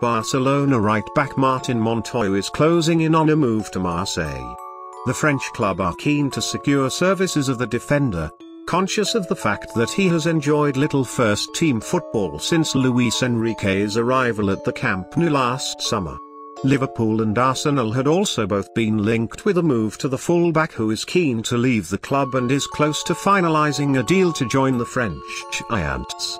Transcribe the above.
Barcelona right-back Martin Montoya is closing in on a move to Marseille. The French club are keen to secure services of the defender, conscious of the fact that he has enjoyed little first-team football since Luis Enrique's arrival at the Camp Nou last summer. Liverpool and Arsenal had also both been linked with a move to the fullback who is keen to leave the club and is close to finalising a deal to join the French Giants.